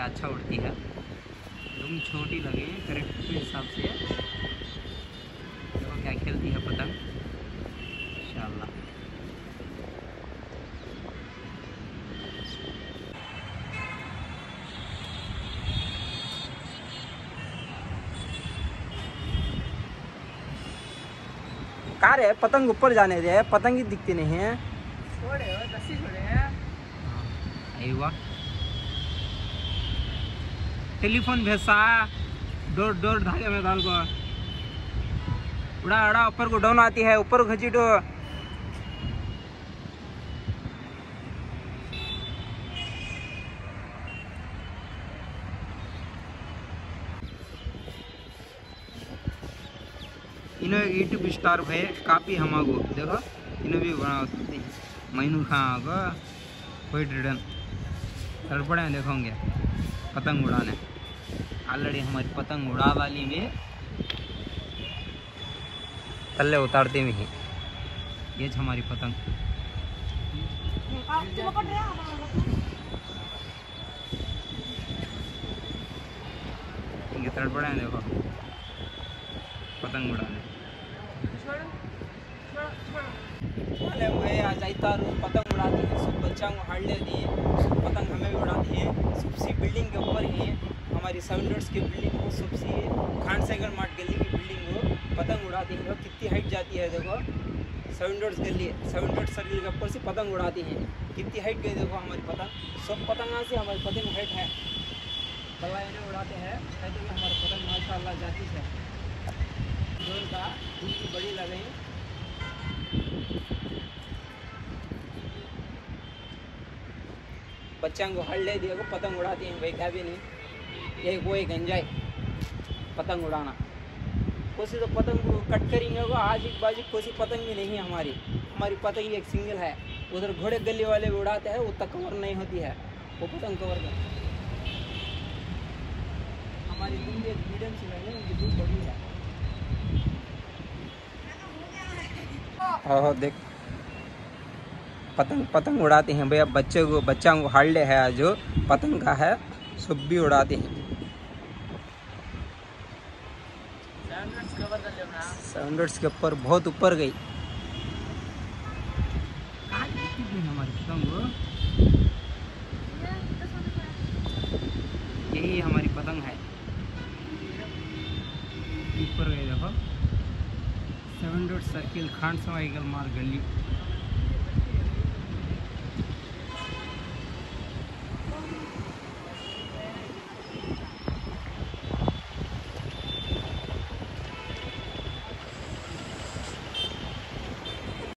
अच्छा उड़ती है। तुम छोटी लगे करेक्ट के हिसाब से। देखो क्या खेलती है पतंग। इंशाल्लाह कहाँ रे पतंग ऊपर जाने दे पतंग ही दिखती नहीं है। छोड़े हो दसी छोड़े हुआ। टेलीफोन भेसा, डोर डोर धागे में डाल को। उड़ा उड़ा, ऊपर को डाउन आती है, ऊपर को घसीटो इन्हें यूट्यूब स्टार भय काफ़ी हमागो। देखो इन्हें भी बना महीनू खां को कोई रिटर्न तड़पड़े में देखोगे। पतंग उड़ाने। ऑलरेडी हमारी पतंग उड़ा वाली में तल्ले उतारते में ही ये हमारी पतंग। इनके तड़पड़े में देखो। पतंग उड़ाने। हुए पतंग उड़ाती है सब बच्चा को हार लेती है, पतंग हमें भी उड़ाती है। सबसी बिल्डिंग के ऊपर ही हमारी सेवन रोड्स की बिल्डिंग को सबसी खान सागर मार्ट गली की बिल्डिंग को पतंग उड़ाती है। कितनी हाइट जाती है, देखो। सेवन रोड्स गली सेवन रोड सर्किल के ऊपर से पतंग उड़ाती हैं। कितनी हाइट गई, देखो हमारी पतंग। सब पतंग से हमारी पतंग हाइट है। कला इन्हें उड़ाते हैं हैं हमारी पतंग, माशाल्लाह, जाती है। बड़ी लगे बच्चा को हल दिया को पतंग उड़ाती हैं भाई क्या भी नहीं ये वो एक एंजॉय पतंग उड़ाना कोसी तो पतंग को कट करेंगे वो आज एक बाजू कोसी पतंग भी नहीं है हमारी हमारी पतंग एक सिंगल है उधर घोड़े गली वाले भी उड़ाते हैं वो तक कवर नहीं होती है वो पतंग कवर कर हमारी दूध एक मीडियम से लगे उनकी दूध बड़ी है हाँ देख पतंग पतंग उड़ाते हैं। भैया बच्चे को बच्चा को हार्डे है जो पतंग का है सब भी उड़ाते हैं। सेवन के ऊपर बहुत ऊपर गई। यही हमारी पतंग है। ऊपर गई देखो। सेवन रोड सर्किल खान सवाईगल मार्ग गली।